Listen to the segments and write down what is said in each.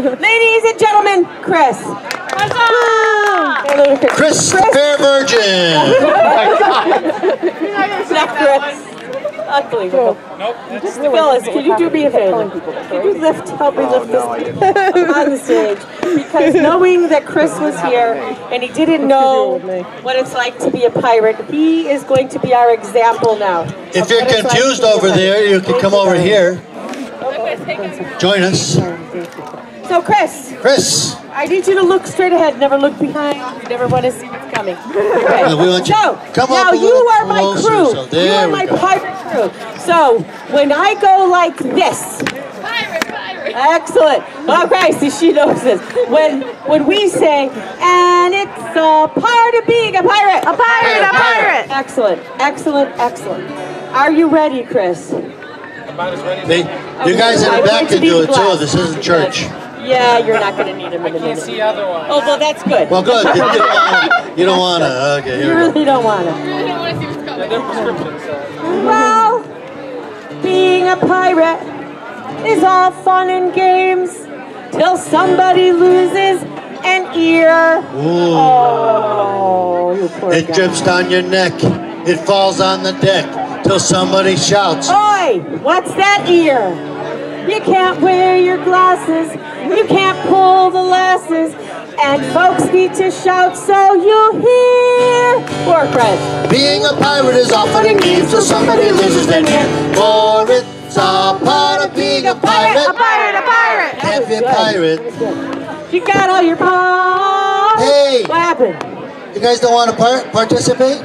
Ladies and gentlemen, Chris. Hello, Chris, the Fair Virgin. Not Chris. Unbelievable. Nope. That's Phyllis, can you do me a favor? Can you lift, help me oh, lift this on the stage? Because knowing that Chris was here and he didn't know what it's like to be a pirate, he is going to be our example now. If of you're what it's like confused to be a over pirate. there, you can come over here. Join us. So, Chris, Chris, I need you to look straight ahead, never look behind, you never want to see what's coming. Okay. We want you- so, come now up you are my crew. so there you are my go. pirate crew. So, when I go like this, Pirate, pirate. Excellent. Okay, so she knows this. When when we say, and it's a part of being a pirate. A pirate, a pirate. Excellent, excellent, excellent. Are you ready, Chris? about as ready as they, you guys in the back to can do it too. This isn't church. Yeah, you're not going to need him in a Can't minute. see otherwise. Oh, well, that's good. Well, good. You don't wanna- You don't want to. Okay, You here we go. really don't want to. I really don't want to see what's coming. They're prescriptions. So. Well, being a pirate is all fun and games till somebody loses an ear. Ooh. Oh, you poor It guy. drips down your neck. It falls on the deck till somebody shouts. Oi, what's that ear? You can't wear your glasses, you can't pull the lasses, and folks need to shout so you hear. Poor Chris. Being a pirate is fun and games till somebody loses their ear. For it's a part of being a pirate. A pirate, a pirate. Can't be a pirate. You got all your paws. Hey. What happened? You guys don't want to par- participate?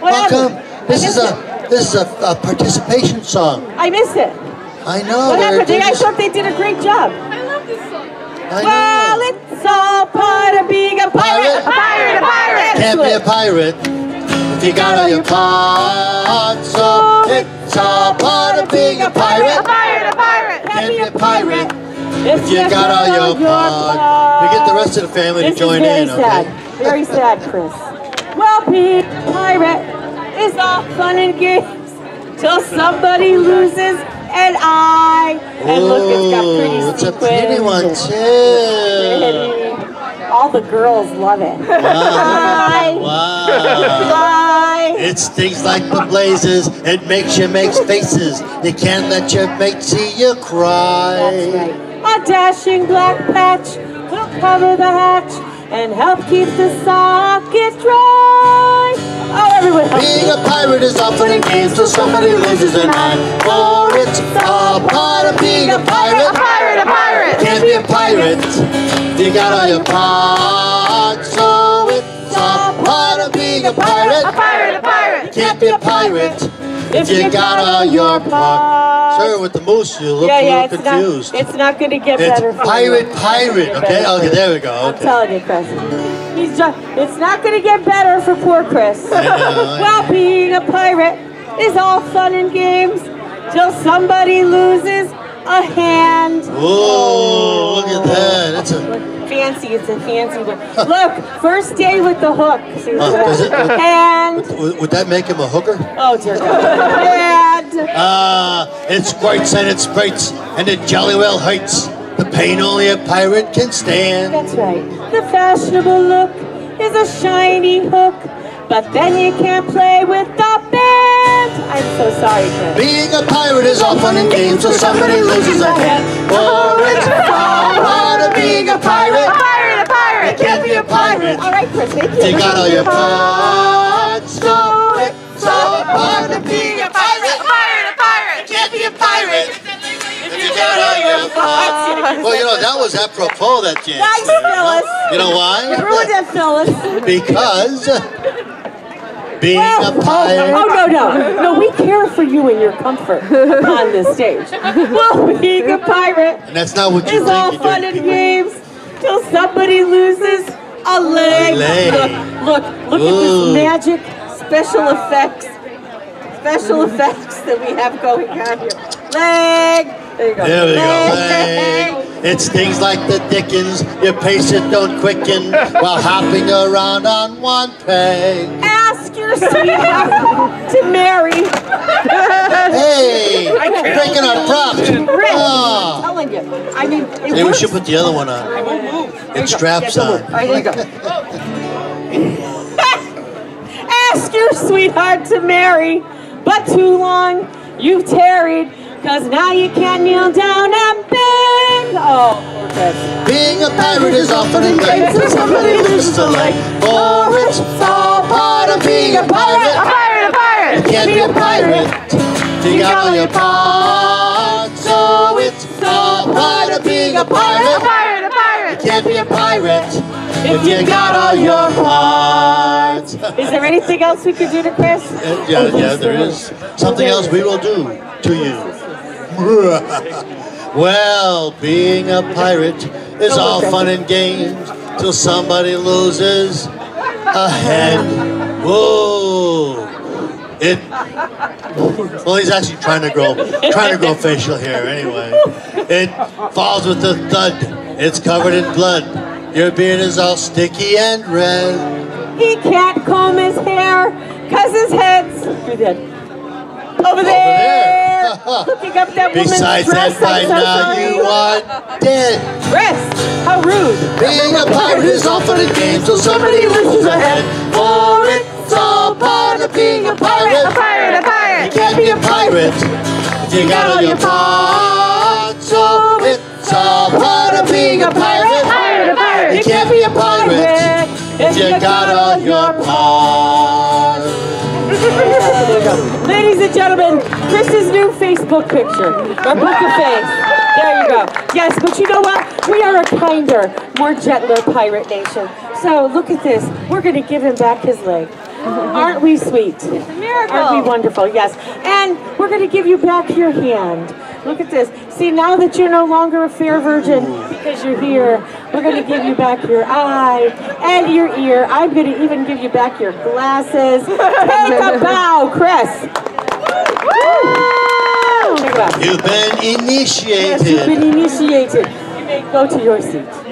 What How come? happened? This is a this is a, a participation song. I missed it. I know. What happened? they're I thought they did a great job. I love this song. I Well, it's all part of being a pirate. Pirate? A pirate, a pirate. Can't be a pirate if you got all your parts. So it's all part of being a pirate. pirate, a pirate. Can't be a pirate if You got all your parts. We get the rest of the family to join in, okay? Very sad, Chris. Well, being a pirate is all fun and games till somebody loses an eye. And look, it's got pretty it's a pretty one too. pretty. All the girls love it. Wow. Hi. Wow. Hi. It stings like the blazes. It makes you make faces. You can't let your mate see you cry. That's right. A dashing black patch will cover the hatch and help keep the socket dry. Oh, everyone Being a pirate is often in games till somebody loses an eye. For it's all part of being a pirate. A pirate, a pirate. Can't be a pirate. You got all your parts. So it's all part of being a pirate. A pirate, a pirate. Can't be a pirate if you got all your parts. Sir, with the moose, you look yeah, a yeah, little it's confused. not. It's not going to get It's better. for pirate, you. pirate. Okay, okay, there we go. I'm telling you, Chris. He's just, it's not going to get better for poor Chris. Well, being a pirate is all fun and games till somebody loses a hand. Whoa, look at that. That's a. Fancy, it's a fancy one. Look, first day with the hook. Oh, does And, Would would that make him a hooker? oh dear God. And, Ah, it squirts and it sprites and it jolly well hurts. The pain only a pirate can stand. that's right. The fashionable look is a shiny hook, but then you can't play with the band. I'm so sorry, Chris. Being a pirate is all fun and games till somebody loses a hand. Oh, it's part of being a pirate. pirate, a pirate. Can't be a pirate. All right, Chris, thank you. You got all your parts, Well, you know, that was apropos, that chance. Nice, there, you know? Phyllis. You Ruined it, Phyllis. Because being a pirate. Oh, no, no. No, we care for you and your comfort on this stage. Well, being a pirate And that's not what you is all fun and games till somebody loses a leg. A leg. Look, look, look Ooh. at this magic special effects. Special effects that we have going on here. Leg. There you go. There we go. Leg. It stings like the dickens. Your pace it don't quicken while hopping around on one peg. Ask your sweetheart to marry Hey, breaking our props. Chris, Oh. I'm telling you. I mean, it Maybe we should put the other one on. I won't move. It straps All on. right, there you go. Ask your sweetheart to marry, but too long you've tarried, cause now you can't kneel down and beg. Oh, poor. Being a pirate is often in vain till somebody loses a leg. For it's oh, oh, all part of being a pirate. A pirate, a pirate! You can't be a pirate you got all your parts. So it's all part of being a pirate. If you got all your parts. Is there anything else we could do to Chris? Uh, yeah, yeah, there is something else we will do to you. well, being a pirate is all fun and games till somebody loses a head. Whoa! It. Well, he's actually trying to grow, trying to grow facial hair. Anyway, it falls with a thud. It's covered in blood. Your beard is all sticky and red. He can't comb his hair, cause his head's through the over there, there. looking up that woman's Besides dress. that, by so now sorry. you are dead. Chris, how rude! Being a pirate is all fun and games till somebody loses a head. For it's all part of being a pirate. A pirate, a pirate. You can't be a pirate if you got all your parts. So it's all part of being a pirate. Pirate! You can't be a pirate if you got all your parts. Ladies and gentlemen, Chris's new Facebook picture, or book of face. There you go. Yes, but you know what? We are a kinder, more gentler pirate nation. So look at this. We're going to give him back his leg. Aren't we sweet? It's a miracle. Aren't we wonderful? Yes. And we're going to give you back your hand. Look at this. See, now that you're no longer a fair virgin because you're here, we're going to give you back your eye and your ear. I'm going to even give you back your glasses. Take a bow, Chris. Woo! Take a bow. You've been Yes, you've been initiated. You may go to your seat.